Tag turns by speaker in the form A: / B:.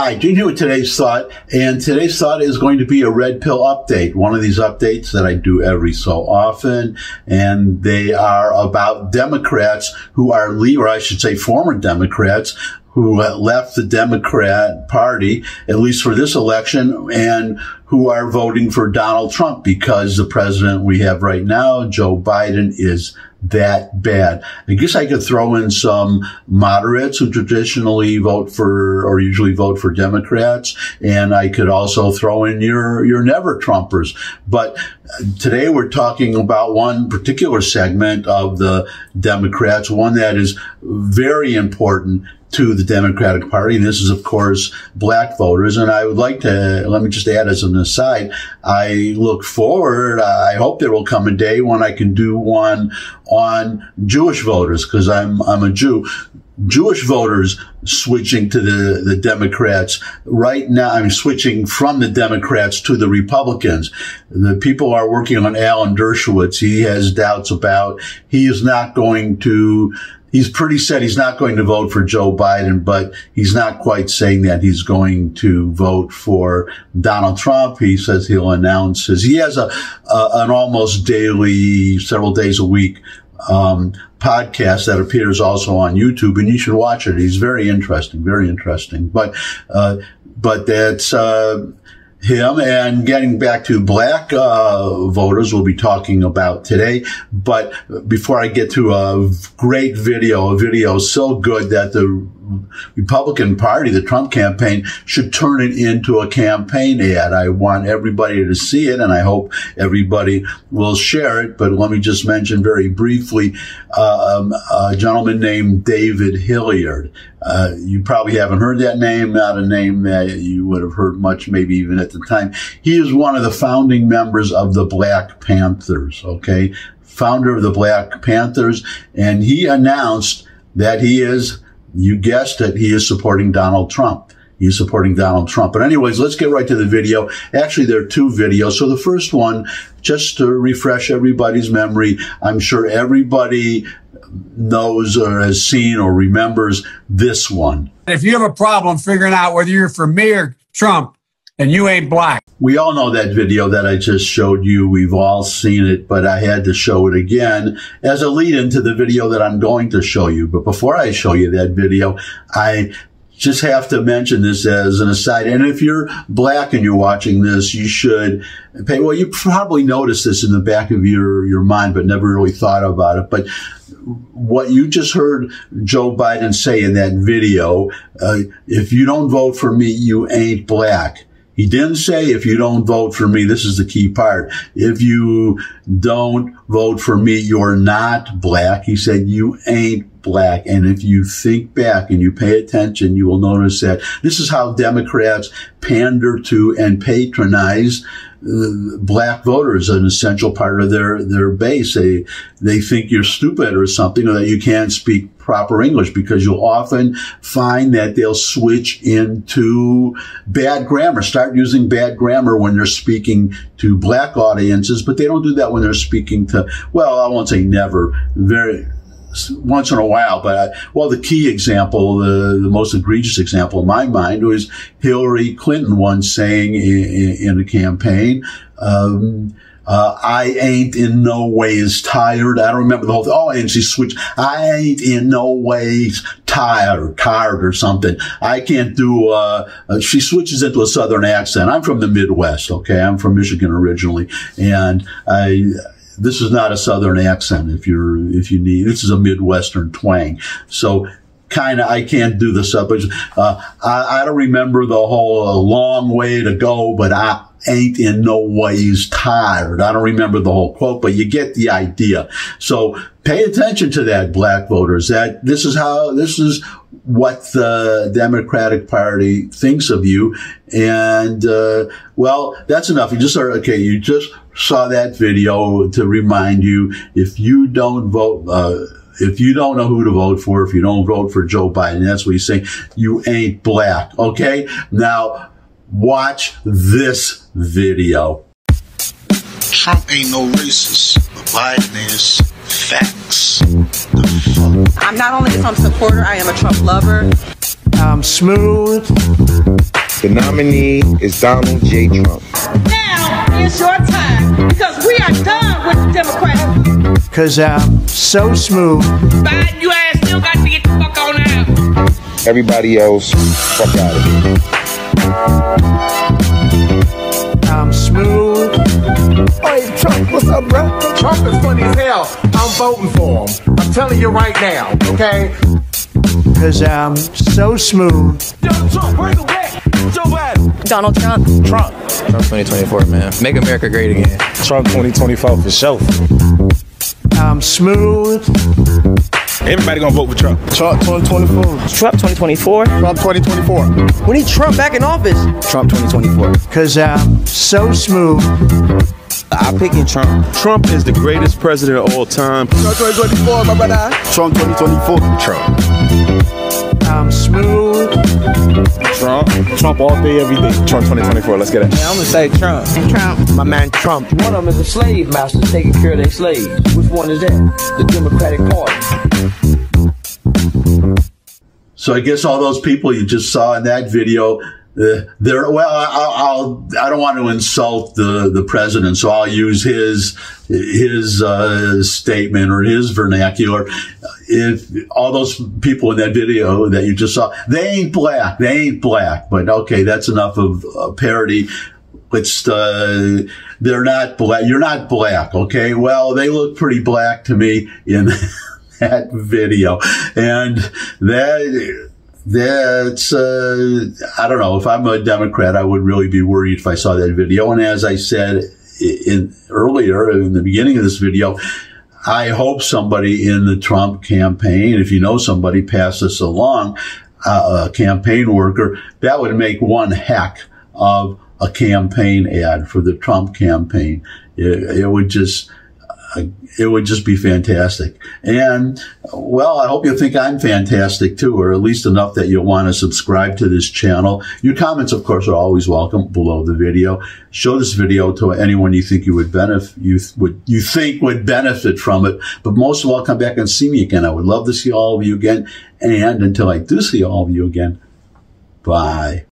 A: Hi, Gene here with today's thought, and today's thought is going to be a red pill update. One of these updates that I do every so often, and they are about Democrats who are, leave, or I should say former Democrats, who left the Democrat Party, at least for this election, and who are voting for Donald Trump because the president we have right now, Joe Biden, is that bad. I guess I could throw in some moderates who traditionally vote for or usually vote for Democrats, and I could also throw in your your never Trumpers. But today we're talking about one particular segment of the Democrats, one that is very important to the Democratic Party. And this is, of course, black voters. And I would like to, let me just add as an aside, I look forward, I hope there will come a day when I can do one on Jewish voters, because I'm, I'm a Jew. Jewish voters switching to the, the Democrats right now. I'm switching from the Democrats to the Republicans. The people are working on Alan Dershowitz. He has doubts about, he is not going to he's pretty set he's not going to vote for Joe Biden, but he's not quite saying that he's going to vote for Donald Trump. He says he'll announce his, he has a, a an almost daily, several days a week, um, podcast that appears also on YouTube and you should watch it. He's very interesting, very interesting. But, uh, but that's, uh, him and getting back to black uh, voters we'll be talking about today. But before i get to a great video a video so good that the Republican Party, the Trump campaign, should turn it into a campaign ad. I want everybody to see it, and I hope everybody will share it. But let me just mention very briefly um, a gentleman named David Hilliard. Uh, you probably haven't heard that name, not a name that you would have heard much, maybe even at the time. He is one of the founding members of the Black Panthers, okay? Founder of the Black Panthers, and he announced that he is you guessed it. He is supporting Donald Trump. He's supporting Donald Trump. But anyways, let's get right to the video. Actually, there are two videos. So the first one, just to refresh everybody's memory, I'm sure everybody knows or has seen or remembers this one.
B: If you have a problem figuring out whether you're for me or Trump, and you ain't black.
A: We all know that video that I just showed you. We've all seen it, but I had to show it again as a lead into the video that I'm going to show you. But before I show you that video, I just have to mention this as an aside. And if you're black and you're watching this, you should pay. Well, you probably noticed this in the back of your, your mind, but never really thought about it. But what you just heard Joe Biden say in that video, uh, if you don't vote for me, you ain't black. He didn't say if you don't vote for me, this is the key part. If you don't vote for me, you're not black. He said you ain't black. And if you think back and you pay attention, you will notice that this is how Democrats pander to and patronize uh, black voters, an essential part of their, their base. They, they think you're stupid or something or that you can't speak proper English because you'll often find that they'll switch into bad grammar, start using bad grammar when they're speaking to black audiences, but they don't do that when they're speaking to, well, I won't say never, very, once in a while, but I, well, the key example, the, the most egregious example in my mind was Hillary Clinton once saying in, in a campaign, um, uh, I ain't in no ways tired. I don't remember the whole thing. Oh, and she switched. I ain't in no ways tired or tired or something. I can't do, uh, uh, she switches into a southern accent. I'm from the Midwest. Okay. I'm from Michigan originally. And I, this is not a southern accent if you're, if you need, this is a Midwestern twang. So kind of, I can't do this up. Uh, I, I, don't remember the whole uh, long way to go, but I, ain't in no ways tired. I don't remember the whole quote, but you get the idea. So pay attention to that, black voters. That this is how, this is what the Democratic Party thinks of you. And, uh, well, that's enough. You just are, okay, you just saw that video to remind you if you don't vote, uh, if you don't know who to vote for, if you don't vote for Joe Biden, that's what he's saying, you ain't black. Okay. Now, watch this video.
C: Trump ain't no racist, but Biden is facts.
D: I'm not only a Trump supporter, I am a Trump lover. I'm smooth.
E: The nominee is Donald J. Trump.
F: Now is your time because we are done with the Democrats.
D: Cause I'm so smooth.
F: Biden, you ass still got to get the fuck on out.
E: Everybody else, fuck out of here.
D: I'm smooth.
G: Hey, Trump, what's up, bro? Trump is funny as hell. I'm voting for him. I'm telling you right now, okay?
D: Cause I'm so smooth.
G: Donald Trump, bring him back. Joe Biden.
H: Donald Trump.
G: Trump.
I: Trump 2024, man. Make America great again.
J: Trump 2024 for sure.
D: I'm smooth.
J: Everybody gonna vote for Trump.
G: Trump 2024.
H: Trump 2024.
G: Trump 2024.
H: We need Trump back in office.
I: Trump 2024.
D: Cause I'm so smooth.
I: I'm picking Trump.
J: Trump is the greatest president of all time.
G: Trump 2024, my brother.
J: Trump 2024. Trump.
D: I'm smooth.
J: Trump. Trump all day, every day. Trump 2024. Let's get it.
I: Yeah, I'm gonna say Trump.
H: Trump.
G: My man Trump.
K: One of them is a slave master taking care of their slaves. Which one is that? The Democratic Party.
A: So I guess all those people you just saw in that video, uh, they're well. I, I'll. I don't want to insult the the president, so I'll use his his uh, statement or his vernacular. If all those people in that video that you just saw, they ain't black. They ain't black. But okay, that's enough of uh, parody. It's uh, they're not black. You're not black. Okay. Well, they look pretty black to me in that video, and that that's uh, I don't know if I'm a Democrat, I would really be worried if I saw that video. And as I said in earlier in the beginning of this video, I hope somebody in the Trump campaign, if you know somebody, pass this along, uh, a campaign worker, that would make one heck of a campaign ad for the Trump campaign. It, it would just it would just be fantastic. And well, I hope you think I'm fantastic too, or at least enough that you'll want to subscribe to this channel. Your comments, of course, are always welcome below the video. Show this video to anyone you think you would benefit, you would, you think would benefit from it. But most of all, come back and see me again. I would love to see all of you again. And until I do see all of you again, bye.